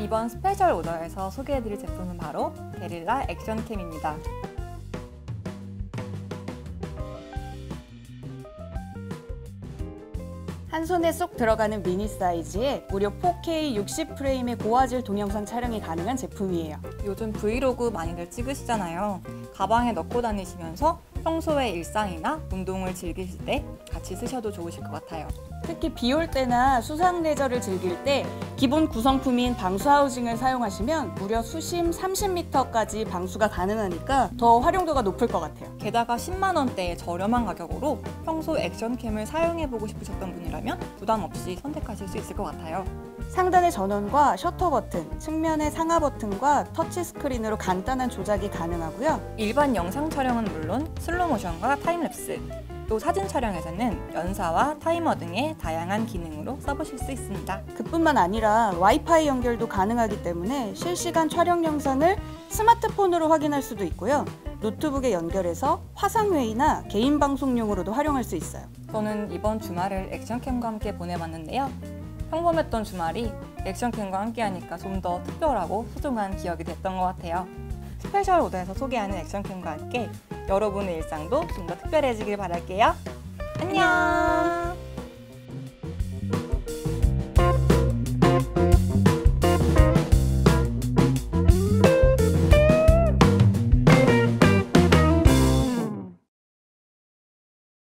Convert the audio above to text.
이번 스페셜 오더에서 소개해드릴 제품은 바로 게릴라 액션캠입니다. 한 손에 쏙 들어가는 미니 사이즈에 무려 4K 60프레임의 고화질 동영상 촬영이 가능한 제품이에요. 요즘 브이로그 많이들 찍으시잖아요. 가방에 넣고 다니시면서 평소에 일상이나 운동을 즐기실 때 같이 쓰셔도 좋으실 것 같아요. 특히 비 올 때나 수상 레저를 즐길 때 기본 구성품인 방수 하우징을 사용하시면 무려 수심 30m까지 방수가 가능하니까 더 활용도가 높을 것 같아요. 게다가 10만 원대의 저렴한 가격으로 평소 액션캠을 사용해보고 싶으셨던 분이라면 부담 없이 선택하실 수 있을 것 같아요. 상단의 전원과 셔터 버튼, 측면의 상하 버튼과 터치 스크린으로 간단한 조작이 가능하고요. 일반 영상 촬영은 물론 슬로모션과 타임랩스, 또 사진 촬영에서는 연사와 타이머 등의 다양한 기능으로 써보실 수 있습니다. 그뿐만 아니라 와이파이 연결도 가능하기 때문에 실시간 촬영 영상을 스마트폰으로 확인할 수도 있고요. 노트북에 연결해서 화상회의나 개인 방송용으로도 활용할 수 있어요. 저는 이번 주말을 액션캠과 함께 보내봤는데요. 평범했던 주말이 액션캠과 함께하니까 좀 더 특별하고 소중한 기억이 됐던 것 같아요. 스페셜 오더에서 소개하는 액션캠과 함께 여러분의 일상도 좀 더 특별해지길 바랄게요. 안녕!